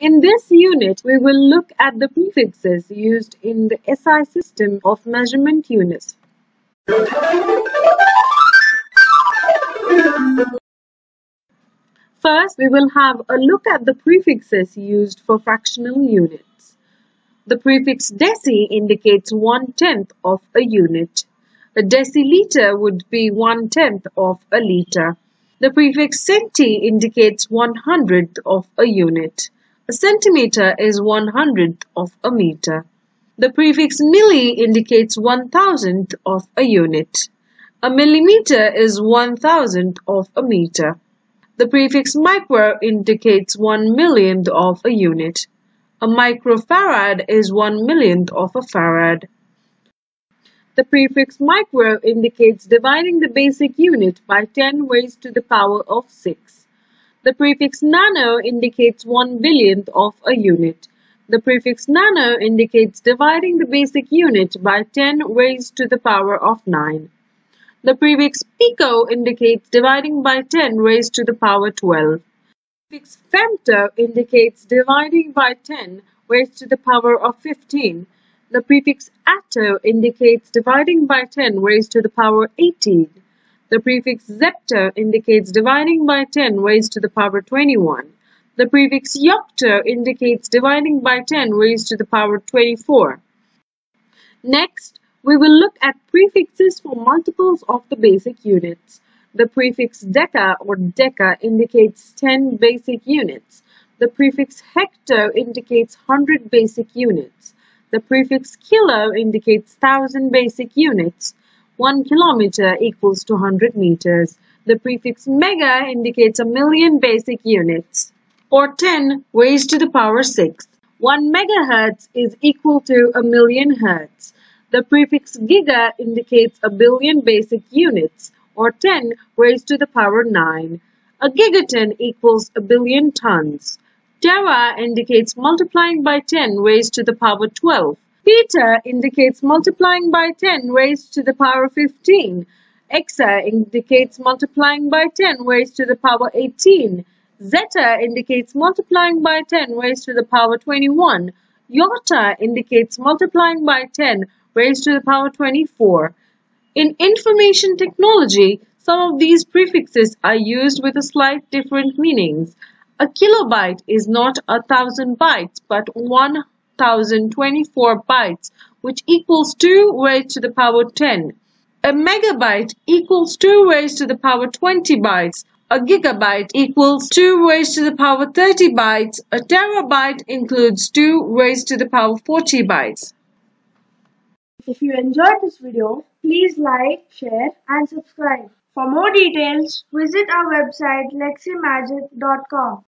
In this unit, we will look at the prefixes used in the SI system of measurement units. First, we will have a look at the prefixes used for fractional units. The prefix deci indicates one-tenth of a unit. A deciliter would be one-tenth of a liter. The prefix centi indicates one hundredth of a unit. A centimeter is one hundredth of a meter. The prefix milli indicates one thousandth of a unit. A millimeter is one thousandth of a meter. The prefix micro indicates one millionth of a unit. A microfarad is one millionth of a farad. The prefix micro indicates dividing the basic unit by 10 raised to the power of 6. The prefix nano indicates 1 billionth of a unit. The prefix nano indicates dividing the basic unit by 10 raised to the power of 9. The prefix pico indicates dividing by 10 raised to the power 12. The prefix femto indicates dividing by 10 raised to the power of 15. The prefix atto indicates dividing by 10 raised to the power 18. The prefix zepto indicates dividing by 10 raised to the power 21. The prefix yocto indicates dividing by 10 raised to the power 24. Next, we will look at prefixes for multiples of the basic units. The prefix deca or deka indicates 10 basic units. The prefix hecto indicates 100 basic units. The prefix kilo indicates 1000 basic units. 1 kilometer equals to 100 meters. The prefix mega indicates a million basic units or 10 raised to the power 6. 1 megahertz is equal to a million hertz. The prefix giga indicates a billion basic units, or 10 raised to the power 9. A gigaton equals a billion tons. Tera indicates multiplying by 10 raised to the power 12. Peta indicates multiplying by 10 raised to the power 15. Exa indicates multiplying by 10 raised to the power 18. Zetta indicates multiplying by 10 raised to the power 21. Yotta indicates multiplying by 10 raised to the power 24. In information technology, some of these prefixes are used with a slight different meanings. A kilobyte is not a thousand bytes, but 1024 bytes, which equals 2 raised to the power 10. A megabyte equals 2 raised to the power 20 bytes. A gigabyte equals 2 raised to the power 30 bytes. A terabyte includes 2 raised to the power 40 bytes. If you enjoyed this video, please like, share and subscribe. For more details, visit our website leximagic.com.